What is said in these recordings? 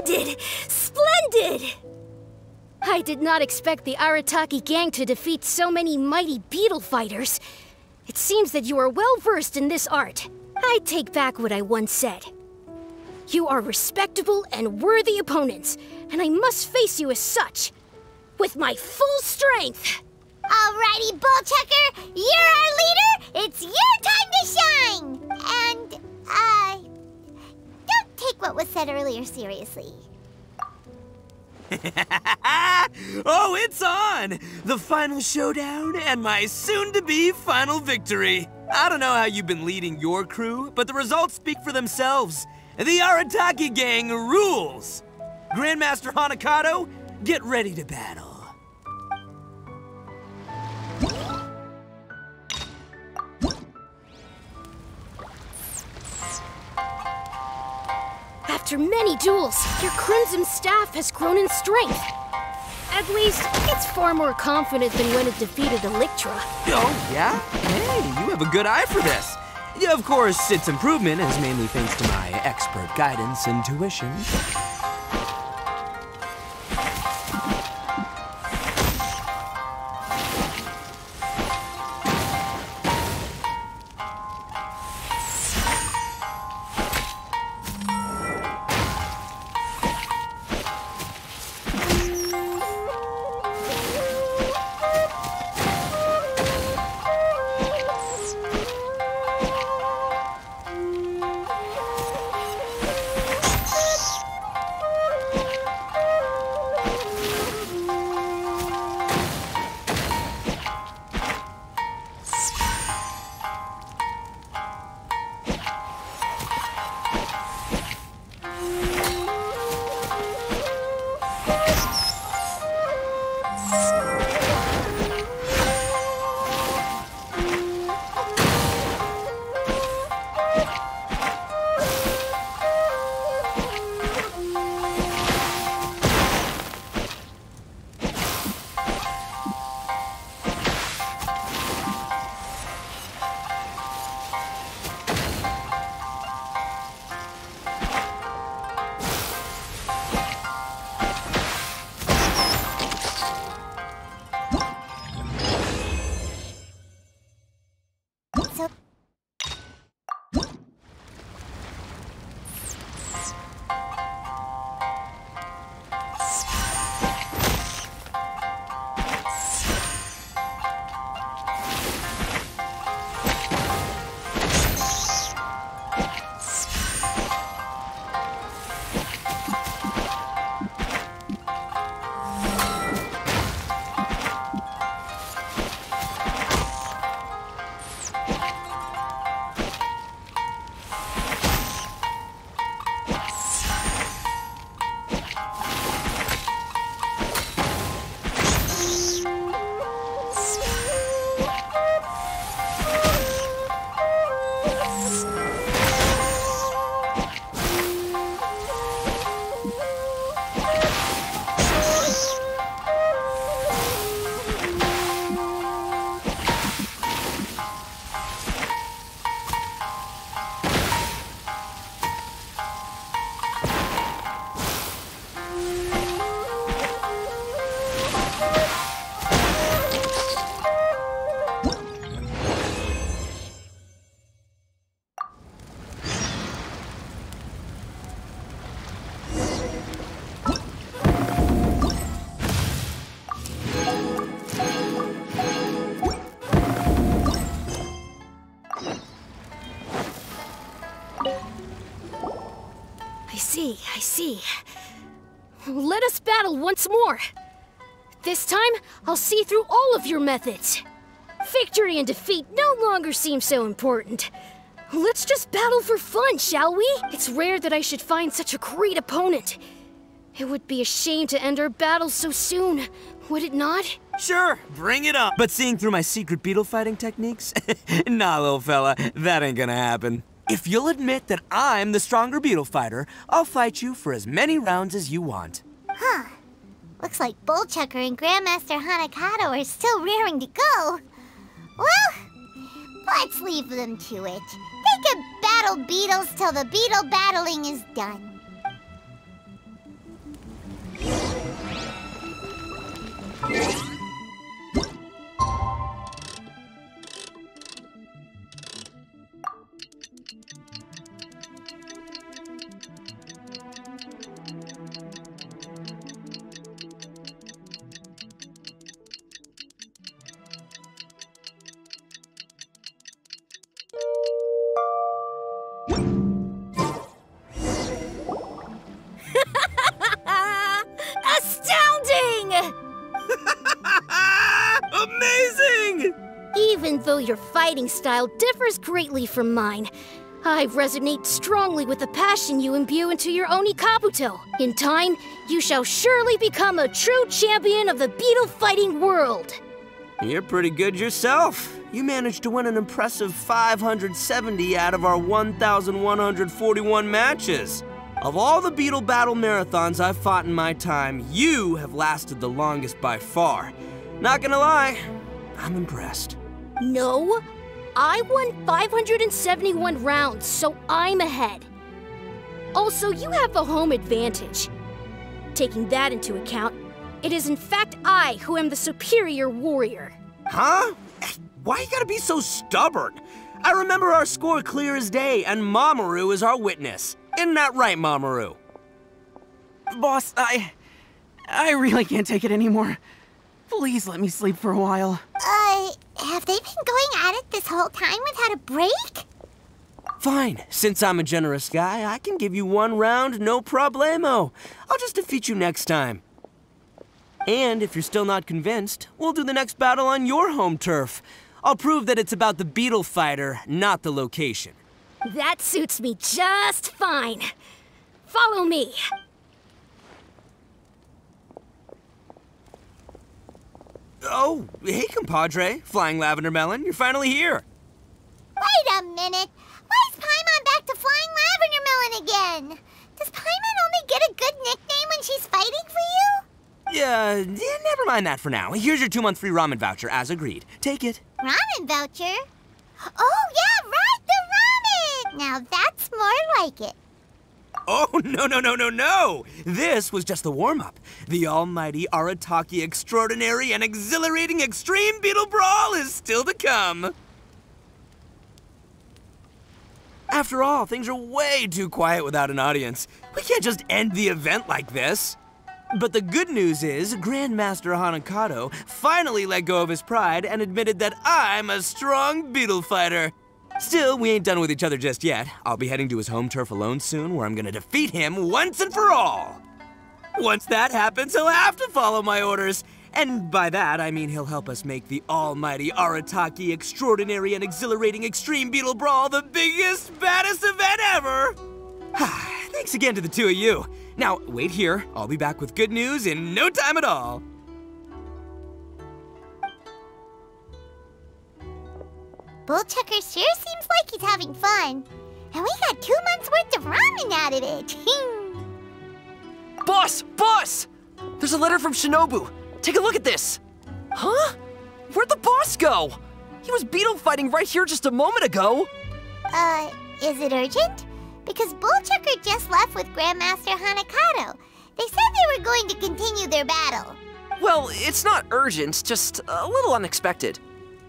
Splendid! Splendid! I did not expect the Arataki gang to defeat so many mighty beetle fighters. It seems that you are well versed in this art. I take back what I once said. You are respectable and worthy opponents, and I must face you as such. With my full strength! Alrighty, Bullchucker, you're our leader! It's your time to shine! And, uh, take what was said earlier seriously. oh, it's on! The final showdown and my soon-to-be final victory. I don't know how you've been leading your crew, but the results speak for themselves. The Arataki gang rules! Grandmaster Hanakato, get ready to battle. After many duels, your Crimson Staff has grown in strength. At least, it's far more confident than when it defeated Electra. Oh, yeah? Hey, you have a good eye for this. Yeah, of course, its improvement is mainly thanks to my expert guidance and tuition. Let us battle once more. This time, I'll see through all of your methods. Victory and defeat no longer seem so important. Let's just battle for fun, shall we? It's rare that I should find such a great opponent. It would be a shame to end our battle so soon, would it not? Sure, bring it up. But seeing through my secret beetle fighting techniques? nah, little fella, that ain't gonna happen. If you'll admit that I'm the stronger beetle fighter, I'll fight you for as many rounds as you want. Huh. Looks like Bullchucker and Grandmaster Hanakato are still rearing to go. Well, let's leave them to it. They can battle beetles till the beetle battling is done. Your fighting style differs greatly from mine, I resonate strongly with the passion you imbue into your Oni Kabuto. In time, you shall surely become a true champion of the beetle fighting world. You're pretty good yourself. You managed to win an impressive 570 out of our 1,141 matches. Of all the Beetle Battle marathons I've fought in my time, you have lasted the longest by far. Not gonna lie, I'm impressed. No, I won 571 rounds, so I'm ahead. Also, you have a home advantage. Taking that into account, it is in fact I who am the superior warrior. Huh? Eh, why you gotta be so stubborn? I remember our score clear as day, and Mamoru is our witness. Isn't that right, Mamoru? Boss, I... I really can't take it anymore. Please let me sleep for a while. Uh, Have they been going at it this whole time without a break? Fine. Since I'm a generous guy, I can give you one round, no problemo. I'll just defeat you next time. And if you're still not convinced, we'll do the next battle on your home turf. I'll prove that it's about the beetle fighter, not the location. That suits me just fine. Follow me. Oh, hey, compadre. Flying Lavender Melon, you're finally here. Wait a minute. Why is Paimon back to Flying Lavender Melon again? Does Paimon only get a good nickname when she's fighting for you? Yeah, yeah, never mind that for now. Here's your two-month free ramen voucher, as agreed. Take it. Ramen voucher? Oh, yeah, right, the ramen! Now that's more like it. Oh, no, no, no, no, no! This was just the warm-up. The almighty Arataki extraordinary and exhilarating Extreme Beetle Brawl is still to come. After all, things are way too quiet without an audience. We can't just end the event like this. But the good news is, Grandmaster Hanakato finally let go of his pride and admitted that I'm a strong beetle fighter. Still, we ain't done with each other just yet. I'll be heading to his home turf alone soon, where I'm gonna defeat him once and for all. Once that happens, he'll have to follow my orders. And by that, I mean he'll help us make the almighty Arataki extraordinary and exhilarating Extreme Beetle Brawl the biggest, baddest event ever! Thanks again to the two of you. Now, wait here. I'll be back with good news in no time at all. Bullchucker sure seems like he's having fun. And we got two months worth of ramen out of it. Boss! Boss! There's a letter from Shinobu. Take a look at this. Huh? Where'd the boss go? He was beetle fighting right here just a moment ago. uh, is it urgent? Because Bullchucker just left with Grandmaster Hanakato. They said they were going to continue their battle. Well, it's not urgent, just a little unexpected.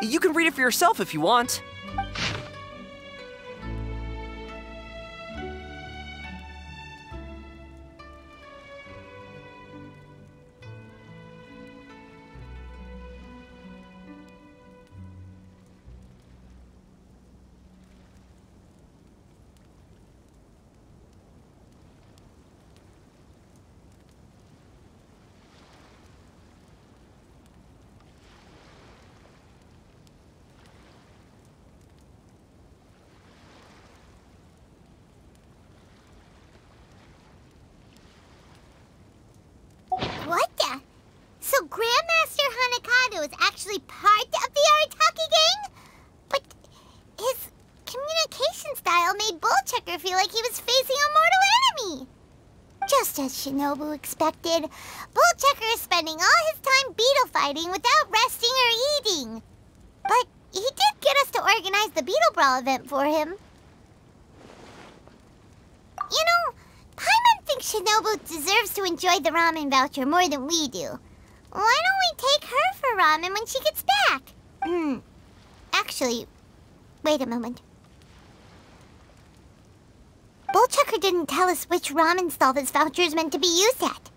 You can read it for yourself if you want. Hanakato is actually part of the Arataki gang? But his communication style made Bullchucker feel like he was facing a mortal enemy. Just as Shinobu expected, Bullchucker is spending all his time beetle fighting without resting or eating. But he did get us to organize the Beetle Brawl event for him. You know, Paimon thinks Shinobu deserves to enjoy the ramen voucher more than we do. Why don't we take her for ramen when she gets back? Hmm. Actually, wait a moment. Bullchucker didn't tell us which ramen stall this voucher is meant to be used at.